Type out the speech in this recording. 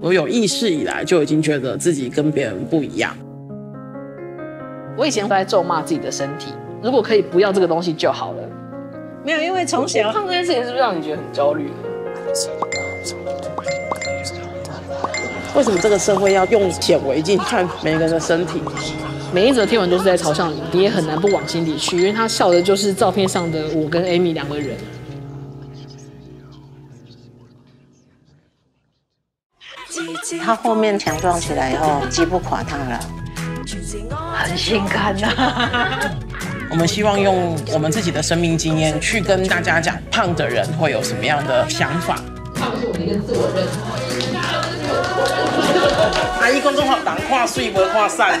我有意识以来就已经觉得自己跟别人不一样。我以前都在咒骂自己的身体，如果可以不要这个东西就好了。没有，因为从小胖这件事情是不是让你觉得很焦虑？为什么这个社会要用显微镜看每个人的身体？每一则贴文都是在嘲笑你，你也很难不往心里去，因为他笑的就是照片上的我跟 Amy 两个人。他后面强壮起来以后，击不垮他了，很心甘呐。我们希望用我们自己的生命经验去跟大家讲，胖的人会有什么样的想法。胖是我的一个自我认同。阿姨公众号，难跨岁不跨散。